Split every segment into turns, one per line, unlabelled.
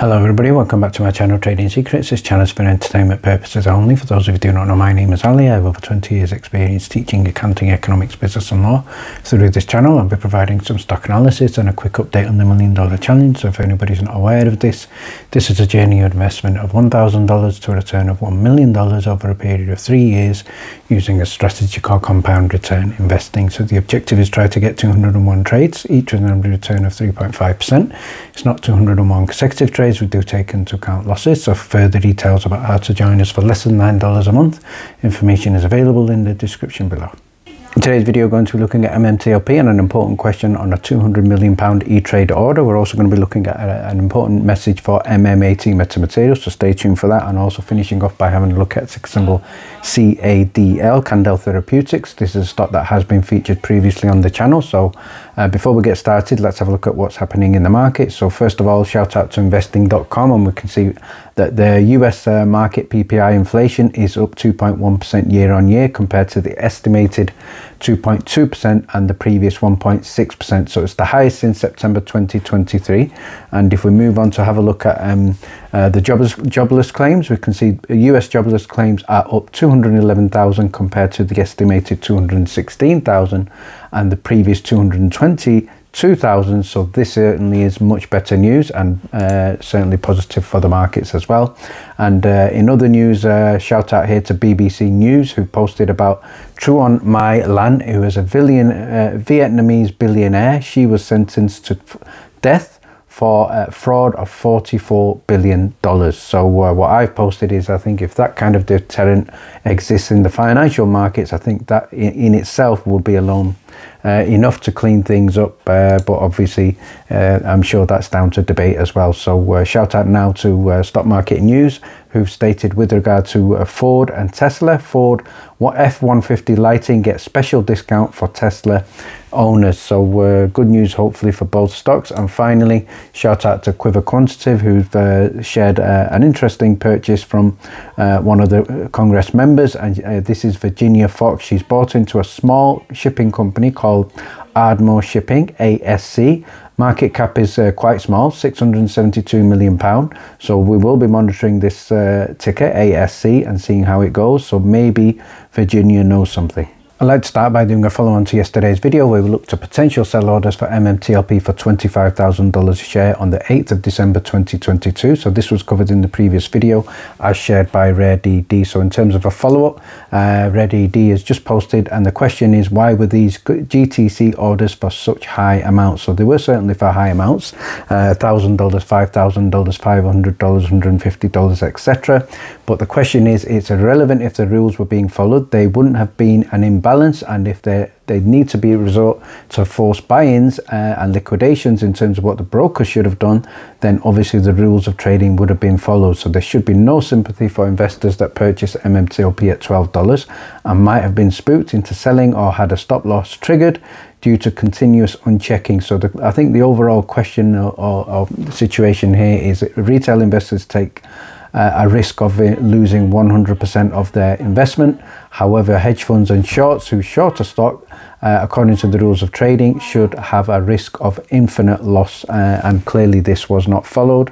Hello everybody, welcome back to my channel Trading Secrets. This channel is for entertainment purposes only. For those of you who do not know, my name is Ali. I have over 20 years experience teaching accounting, economics, business and law. Through this channel I'll be providing some stock analysis and a quick update on the Million Dollar Challenge. So if anybody's not aware of this, this is a journey of investment of $1,000 to a return of $1 million over a period of three years using a strategy called compound return investing. So the objective is to try to get 201 trades, each with an return of 3.5%. It's not 201 consecutive trades we do take into account losses. So further details about how to join us for less than $9 a month, information is available in the description below. In today's video, we're going to be looking at MMTLP and an important question on a £200 million E-Trade order. We're also going to be looking at a, an important message for MMAT Meta Materials, so stay tuned for that. And also finishing off by having a look at symbol CADL, Candel Therapeutics. This is a stock that has been featured previously on the channel. So uh, before we get started, let's have a look at what's happening in the market. So first of all, shout out to investing.com and we can see that the US uh, market PPI inflation is up 2.1% year on year compared to the estimated 2.2% and the previous 1.6%. So it's the highest since September 2023. And if we move on to have a look at um, uh, the jobless, jobless claims, we can see US jobless claims are up 211,000 compared to the estimated 216,000 and the previous 220 2000 so this certainly is much better news and uh, certainly positive for the markets as well. And uh, in other news uh, shout out here to BBC News who posted about Truong My Lan who is a billion, uh, Vietnamese billionaire. She was sentenced to death for uh, fraud of 44 billion dollars. So uh, what I've posted is I think if that kind of deterrent exists in the financial markets I think that in, in itself would be alone uh, enough to clean things up, uh, but obviously uh, I'm sure that's down to debate as well. So uh, shout out now to uh, Stock Market News, who've stated with regard to uh, Ford and Tesla, Ford what F-150 lighting gets special discount for Tesla owners. So good news hopefully for both stocks. And finally, shout out to Quiver Quantitative, who've shared an interesting purchase from one of the Congress members. And this is Virginia Foxx. She's bought into a small shipping company called called Ardmore Shipping, ASC. Market cap is uh, quite small, 672 million pound. So we will be monitoring this uh, ticker, ASC, and seeing how it goes. So maybe Virginia knows something. I'd like to start by doing a follow on to yesterday's video where we looked at potential sell orders for MMTLP for $25,000 a share on the 8th of December 2022. So this was covered in the previous video as shared by RareDD. So in terms of a follow-up, uh, RareDD has just posted and the question is why were these GTC orders for such high amounts? So they were certainly for high amounts, uh, $1,000, $5,000, $500, $150, etc. But the question is, it's irrelevant if the rules were being followed. They wouldn't have been an imbalance balance and if they they need to be resort to forced buy-ins uh, and liquidations in terms of what the broker should have done then obviously the rules of trading would have been followed so there should be no sympathy for investors that purchased MMTLP at $12 and might have been spooked into selling or had a stop loss triggered due to continuous unchecking. So the, I think the overall question or, or, or situation here is retail investors take uh, a risk of losing 100% of their investment. However, hedge funds and shorts who short a stock, uh, according to the rules of trading, should have a risk of infinite loss, uh, and clearly this was not followed.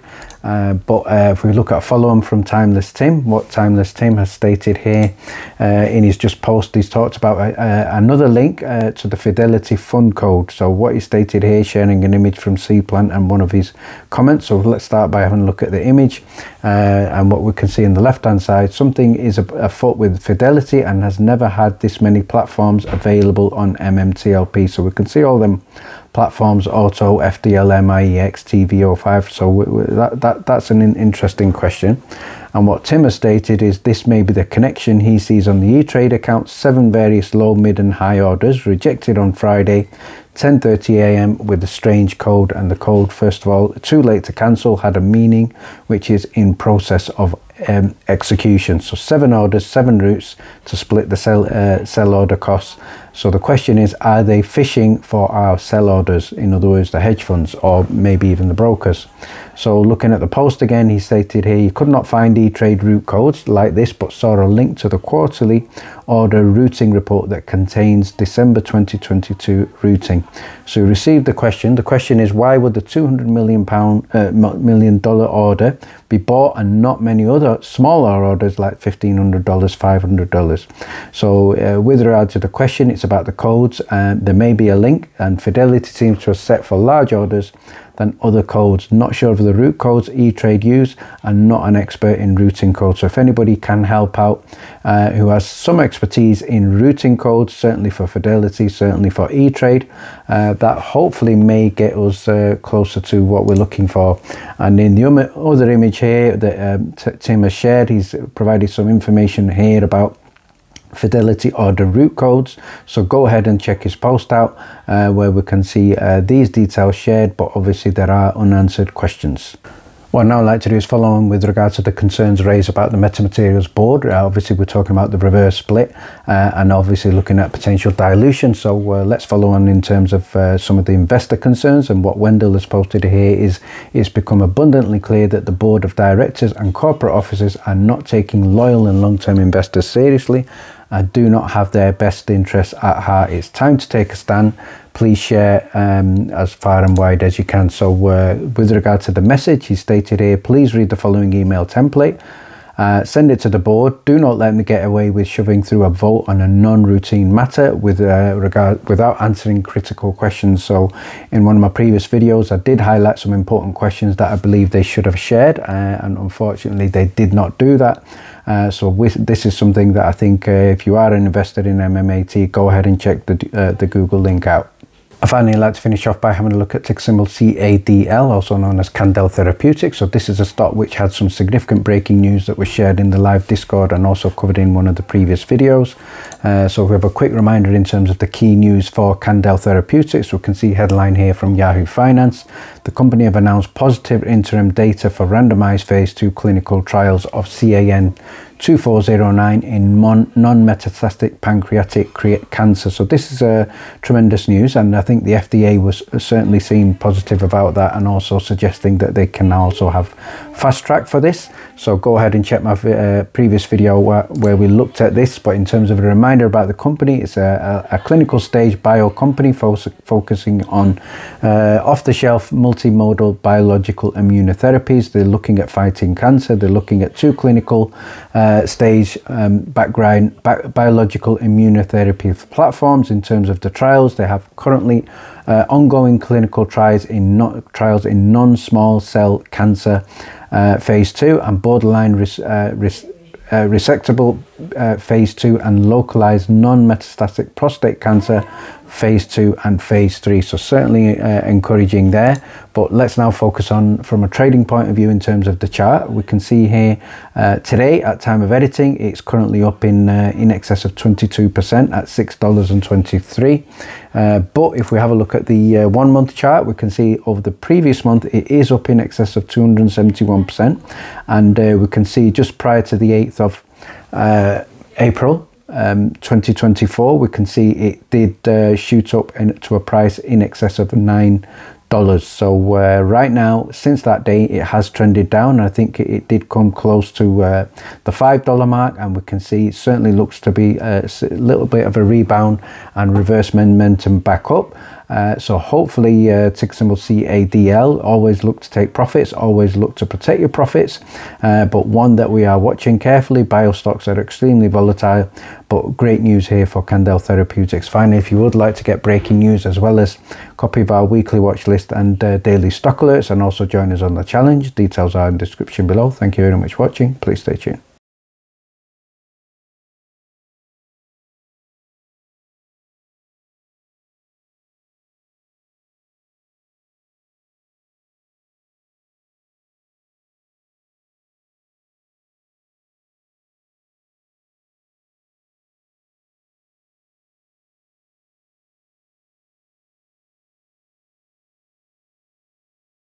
Uh, but uh, if we look at a follow-on from Timeless Tim, what Timeless Tim has stated here uh, in his just post, he's talked about uh, another link uh, to the Fidelity Fund Code. So what he stated here, sharing an image from Seaplant and one of his comments. So let's start by having a look at the image and what we can see on the left-hand side. Something is afoot with Fidelity and has never had this many platforms available on MMTLP. So we can see all them platforms, Auto, FDLM, IEX, TVO5. So that, that, that's an interesting question. And what Tim has stated is this may be the connection he sees on the E-Trade account, seven various low, mid and high orders rejected on Friday, 10.30am with a strange code and the code, first of all, too late to cancel, had a meaning which is in process of um, execution. So seven orders, seven routes to split the sell, uh, sell order costs. So the question is, are they fishing for our sell orders? In other words, the hedge funds or maybe even the brokers. So looking at the post again, he stated here, he could not find E-Trade route codes like this, but saw a link to the quarterly order routing report that contains December 2022 routing. So he received the question. The question is, why would the 200 million pound uh, million dollar order be bought and not many other smaller orders like $1,500, $500? So uh, with regard to the question, it's about the codes. and there may be a link and Fidelity seems to have set for large orders than other codes. Not sure of the route codes E-Trade use and not an expert in routing codes. So if anybody can help out uh, who has some expertise in routing codes, certainly for Fidelity, certainly for E-Trade, uh, that hopefully may get us uh, closer to what we're looking for. And in the other image here that um, Tim has shared, he's provided some information here about Fidelity order route codes. So go ahead and check his post out uh, where we can see uh, these details shared, but obviously there are unanswered questions. What I'd now like to do is follow on with regards to the concerns raised about the Meta Materials board. Uh, obviously, we're talking about the reverse split uh, and obviously looking at potential dilution. So uh, let's follow on in terms of uh, some of the investor concerns. And what Wendell has posted here is it's become abundantly clear that the board of directors and corporate officers are not taking loyal and long-term investors seriously and do not have their best interests at heart. It's time to take a stand. Please share um, as far and wide as you can. So uh, with regard to the message, he stated here, please read the following email template. Uh, send it to the board. Do not let them get away with shoving through a vote on a non-routine matter with uh, regard without answering critical questions. So, in one of my previous videos, I did highlight some important questions that I believe they should have shared, uh, and unfortunately, they did not do that. Uh, so with, this is something that I think uh, if you are invested in MMAT, go ahead and check the, uh, the Google link out. I finally like to finish off by having a look at tick symbol CADL, also known as Candel Therapeutics. So this is a stock which had some significant breaking news that was shared in the live Discord and also covered in one of the previous videos. Uh, so we have a quick reminder in terms of the key news for Candel Therapeutics. We can see headline here from Yahoo Finance. The company have announced positive interim data for randomized phase 2 clinical trials of CAN 2409 in non-metastatic pancreatic cancer. So this is a uh, tremendous news and I think the FDA was certainly seeing positive about that and also suggesting that they can also have fast track for this. So go ahead and check my uh, previous video where, where, we looked at this. But in terms of a reminder about the company, it's a, a, a clinical stage bio company fo focusing on uh, off-the-shelf multimodal biological immunotherapies. They're looking at fighting cancer. They're looking at two clinical uh, stage um, background bi biological immunotherapy platforms in terms of the trials. They have currently uh, ongoing clinical trials in no trials in non-small cell cancer uh, phase two and borderline res uh, res uh, resectable uh, phase two and localized non-metastatic prostate cancer phase two and phase three. So certainly uh, encouraging there. But let's now focus on from a trading point of view in terms of the chart. We can see here uh, today at time of editing, it's currently up in uh, in excess of 22% at $6.23. Uh, but if we have a look at the uh, one month chart, we can see over the previous month, it is up in excess of 271%. And uh, we can see just prior to the 8th of April, um, 2024, we can see it did uh, shoot up in, to a price in excess of nine dollars. So uh, right now, since that day, it has trended down. I think it, it did come close to uh, the five dollar mark, and we can see it certainly looks to be a, a little bit of a rebound and reverse momentum back up. Uh, so hopefully uh, tick symbol CADL, always look to take profits, always look to protect your profits, uh, but one that we are watching carefully, Bio stocks are extremely volatile, but great news here for Candel Therapeutics. Finally, if you would like to get breaking news as well as copy of our weekly watch list and uh, daily stock alerts and also join us on the challenge, details are in the description below. Thank you very much for watching, please stay tuned.